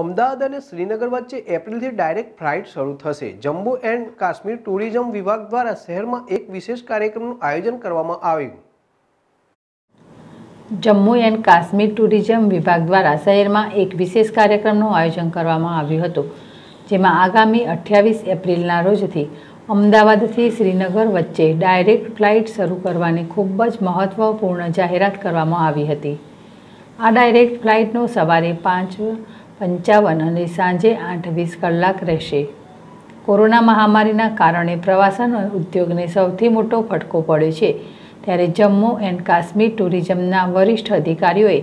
અમદાવાદ અને શ્રીનગર વચ્ચે એપ્રિલથી ડાયરેક્ટ ફ્લાઇટ શરૂ થશે. જમ્મુ એન્ડ કાશ્મીર ટુરિઝમ વિભાગ દ્વારા શહેરમાં એક વિશેષ કાર્યક્રમનું આયોજન કરવામાં આવ્યું. જમ્મુ એન્ડ કાશ્મીર ટુરિઝમ વિભાગ દ્વારા શહેરમાં એક વિશેષ કાર્યક્રમનું આયોજન કરવામાં આવ્યું હતું, જેમાં આગામી અઠ્યાવીસ એપ્રિલના રોજથી અમદાવાદથી શ્રીનગર વચ્ચે ડાયરેક્ટ ફ્લાઇટ શરૂ કરવાની ખૂબ જ મહત્ત્વપૂર્ણ જાહેરાત કરવામાં આવી હતી. આ ડાયરેક્ટ ફ્લાઇટનો સવારે પાંચ પંચાવન અને સાંજે આઠ વીસ કલાક રહેશે. કોરોના મહામારીના કારણે પ્રવાસન ઉદ્યોગને સૌથી મોટો ફટકો પડ્યો છે. ત્યારે જમ્મુ એન્ડ કાશ્મીર ટુરિઝમના વરિષ્ઠ અધિકારીઓએ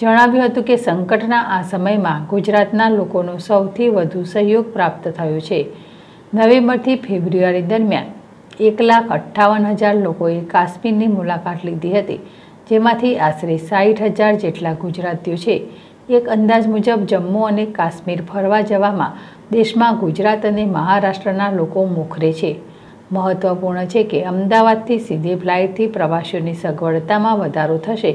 જણાવ્યું હતું કે સંકટના આ સમયમાં ગુજરાતના લોકોનો સૌથી વધુ સહયોગ પ્રાપ્ત થયો છે. નવેમ્બરથી ફેબ્રુઆરી દરમિયાન એક લાખ અઠ્ઠાવન હજાર લોકોએ કાશ્મીરની મુલાકાત લીધી હતી, જેમાંથી આશરે સાઠ હજાર જેટલા ગુજરાતીઓ છે. એક અંદાજ મુજબ જમ્મુ અને કાશ્મીર ફરવા જવામાં દેશમાં ગુજરાત અને મહારાષ્ટ્રના લોકો મોખરે છે. મહત્વપૂર્ણ છે કે અમદાવાદથી સીધી ફ્લાઇટથી પ્રવાસીઓની સગવડતામાં વધારો થશે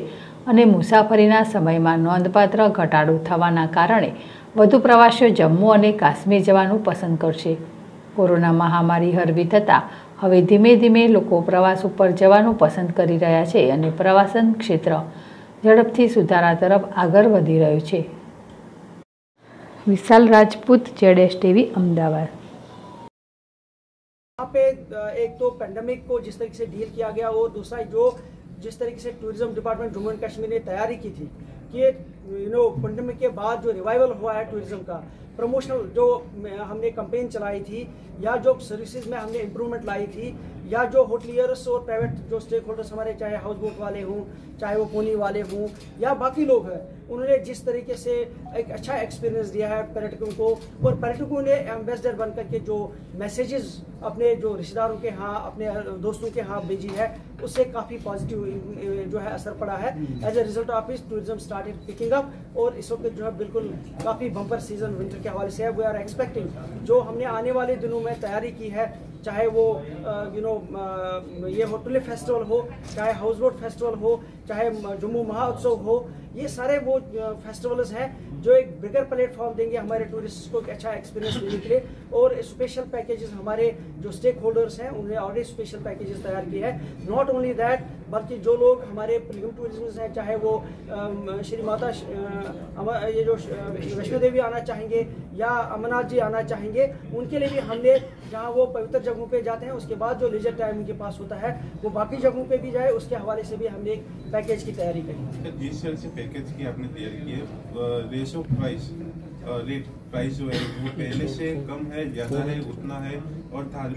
અને મુસાફરીના સમયમાં નોંધપાત્ર ઘટાડો થવાના કારણે વધુ પ્રવાસીઓ જમ્મુ અને કાશ્મીર જવાનું પસંદ કરશે. કોરોના મહામારી હરવી થતાં હવે ધીમે ધીમે લોકો પ્રવાસ ઉપર જવાનું પસંદ કરી રહ્યા છે અને પ્રવાસન ક્ષેત્ર ઝડપથી સુધારા તરફ આગળ વધી રહ્યું છે વિશાલ રાજપૂત જેડેશ ટીવી અમદાવાદ यहाँ पे एक तो पेंडेमिक को जिस तरीके से डील किया गया और दूसरा जो जिस तरीके से tourism department Jammu and Kashmir ने तैयारी की थी कि यू नो पेंडेमिक के बाद जो रिवाइवल हुआ है टूरिज्म का प्रमोशनल जो हमने कंपेन चलाई थी, या जो सर्विसेज़ में हमने इम्प्रूवमेंट लाई थी, या जो होटलियर्स और प्राइवेट जो स्टेक होल्डर्स हमारे, चाहे हाउस बोट वाले हों, चाहे वो पोनी वाले हों, या बाकी लोग हैं, उन्होंने जिस तरीके से एक अच्छा एक्सपीरियंस दिया है पर्यटकों को, और पर्यटकों ने एम्बेसडर बन करके जो मैसेजेस अपने जो रिश्तेदारों के यहाँ अपने दोस्तों के यहाँ भेजी है, उससे काफ़ी पॉजिटिव जो है असर पड़ा है। एज ए रिज़ल्ट ऑफ़ इस टूरिज़्म स्टार्टेड पिकिंग अप और इस वक्त जो है बिल्कुल काफ़ी बम्पर सीज़न विंटर के हवाले से वी आर एक्सपेक्टिंग जो हमने आने वाले दिनों में तैयारी की है, चाहे वो यू नो ये होटल फेस्टिवल हो, चाहे हाउस बोट फेस्टिवल हो, चाहे जम्मू महोत्सव हो ये सारे वो फेस्टिवल्स हैं जो एक बिगर प्लेटफॉर्म देंगे हमारे टूरिस्ट को एक अच्छा एक्सपीरियंस देने के लिए। और स्पेशल पैकेजेस हमारे जो स्टेक होल्डर्स हैं, उन्होंने ऑलरेडी स्पेशल पैकेजेस तैयार किए हैं। नॉट ओनली दैट बल्कि जो लोग हमारे प्रीमियम टूरिज़्म हैं, चाहे वो श्री माता ये जो वैष्णो देवी आना चाहेंगे या अमरनाथ जी आना चाहेंगे, उनके लिए भी हमने जहाँ वो पवित्र जगहों पे जाते हैं, उसके बाद जो लेजर टाइम उनके पास होता है, वो बाकी जगहों पे भी जाए, उसके हवाले से भी हमने एक पैकेज की तैयारी करी। से पैकेज की आपने तैयार की है। रेशो प्राइस रेट, प्राइस जो है वो पहले से कम है, ज़्यादा है, उतना है, और धार्मिक